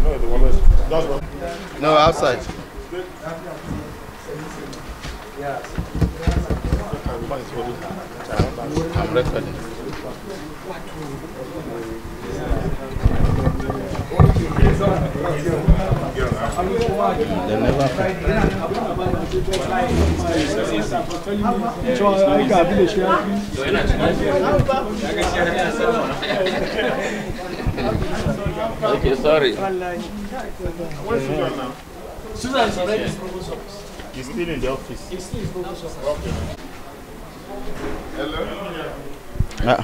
No, the one I'm recording. They never Okay, sorry. Where's Susan now? Susan is already in provost office. He's still in the office. He's still in provost office. Okay. Hello? Ah.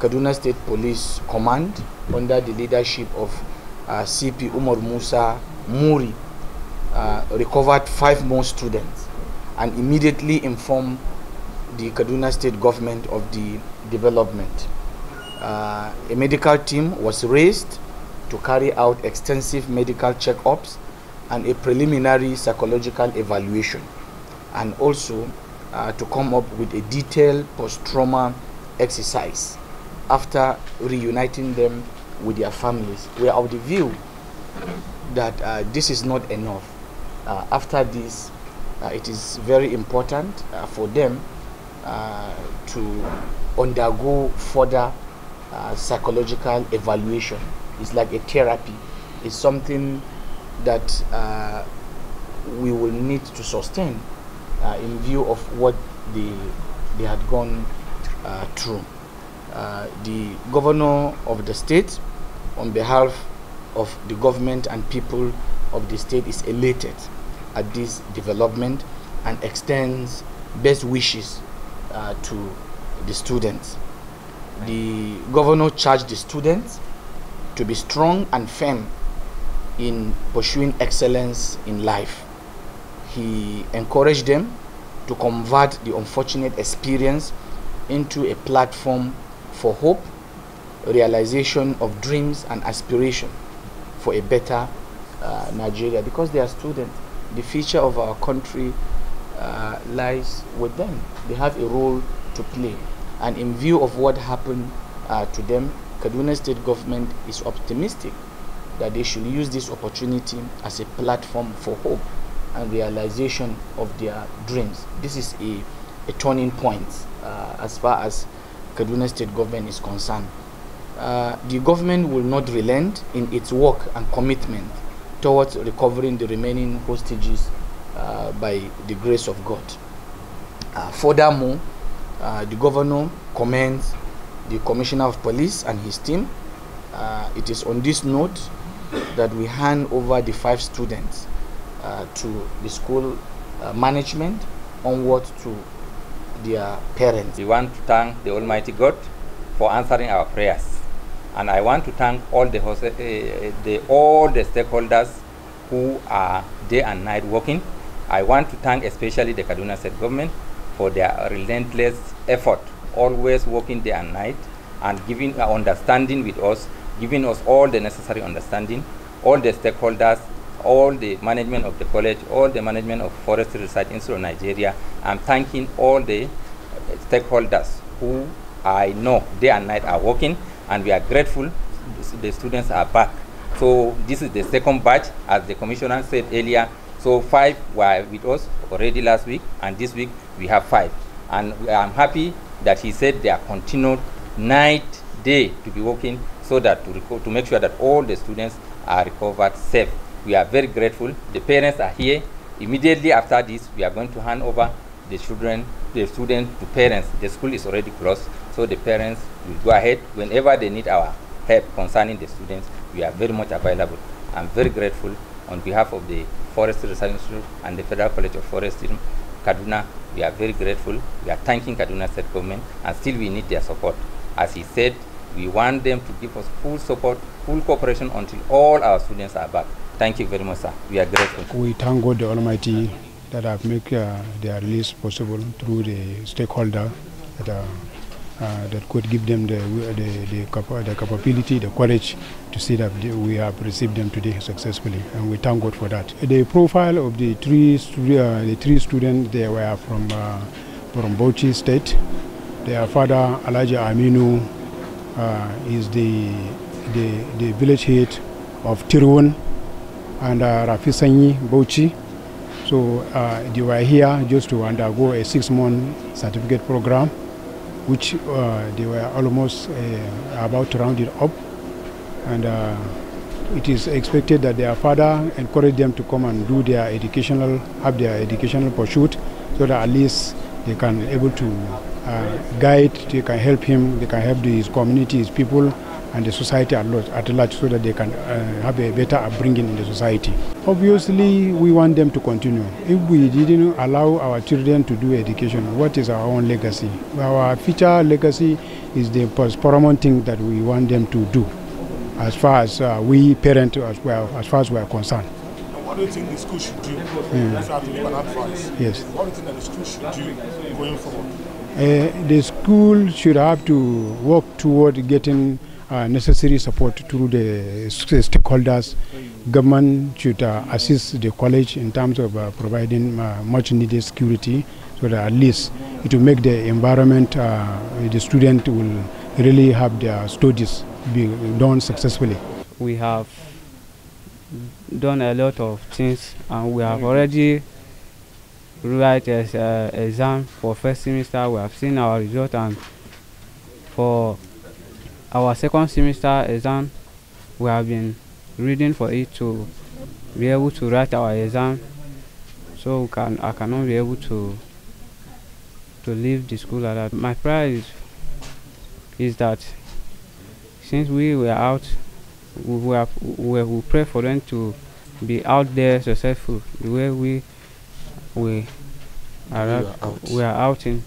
Kaduna State Police Command, under the leadership of uh, CP Umar Musa Muri, uh, recovered five more students and immediately informed the Kaduna State government of the development. Uh, a medical team was raised to carry out extensive medical checkups and a preliminary psychological evaluation, and also uh, to come up with a detailed post-trauma exercise after reuniting them with their families. We are of the view that uh, this is not enough. Uh, after this, uh, it is very important uh, for them uh, to undergo further uh, psychological evaluation. It's like a therapy. It's something that uh, we will need to sustain uh, in view of what they, they had gone uh, through. Uh, the governor of the state, on behalf of the government and people of the state, is elated at this development and extends best wishes to the students. The governor charged the students to be strong and firm in pursuing excellence in life. He encouraged them to convert the unfortunate experience into a platform for hope, realization of dreams and aspiration for a better uh, Nigeria because they are students. The future of our country uh, lies with them. They have a role to play. And in view of what happened uh, to them, Kaduna State government is optimistic that they should use this opportunity as a platform for hope and realization of their dreams. This is a, a turning point uh, as far as Kaduna State government is concerned. Uh, the government will not relent in its work and commitment towards recovering the remaining hostages uh, by the grace of God. Uh, furthermore, uh, the governor commends the commissioner of police and his team. Uh, it is on this note that we hand over the five students uh, to the school uh, management onward to their parents. We want to thank the Almighty God for answering our prayers. And I want to thank all the, uh, the all the stakeholders who are day and night working. I want to thank especially the Kaduna State government for their relentless effort, always working day and night and giving uh, understanding with us, giving us all the necessary understanding, all the stakeholders, all the management of the college, all the management of Forestry Research Institute of Nigeria. I'm thanking all the stakeholders who I know day and night are working, and we are grateful the students are back. So this is the second batch, as the commissioner said earlier. So five were with us already last week, and this week we have five. And I'm happy that he said they are continued night, day to be working so that to, to make sure that all the students are recovered safe. We are very grateful. The parents are here. Immediately after this, we are going to hand over the children, the students to parents. The school is already closed, so the parents will go ahead whenever they need our help concerning the students. We are very much available. I'm very grateful on behalf of the Forestry Research Institute and the Federal College of Forestry, Kaduna. We are very grateful. We are thanking Kaduna State Government, and still we need their support. As he said, We want them to give us full support, full cooperation until all our students are back. Thank you very much, sir. We are grateful. We thank God the Almighty that have made uh, their release possible through the stakeholder that, uh, uh, that could give them the, the, the, the capability, the courage to see that we have received them today successfully, and we thank God for that. The profile of the three, uh, the three students, they were from, uh, from Bauchi State. Their father, Alhaji Aminu, uh, is the, the, the village head of Tirun and uh, Rafi Sanyi Bauchi. So uh, they were here just to undergo a six-month certificate program, which uh, they were almost uh, about to round it up. And uh, it is expected that their father encouraged them to come and do their educational, have their educational pursuit, so that at least they can able to uh, guide, they can help him, they can help his community, his people, and the society at large, at large so that they can uh, have a better upbringing in the society. Obviously, we want them to continue. If we didn't allow our children to do education, what is our own legacy? Our future legacy is the paramount thing that we want them to do, as far as uh, we parent as well, as far as we are concerned. What do you think the school should do? If you have to give an advice, Yes. what do you think that the school should do going forward? Uh, the school should have to work toward getting uh, necessary support through the stakeholders. Government should uh, assist the college in terms of uh, providing uh, much needed security so that at least it will make the environment, uh, the student will really have their studies be done successfully. we have done a lot of things and we have already write as uh, exam for first semester we have seen our result and for our second semester exam we have been reading for it to be able to write our exam. So we can i cannot be able to to leave the school like that. My prayer is is that since we were out we, we, have, we, we pray for them to be out there successful the way we we are, are out, out. we are out in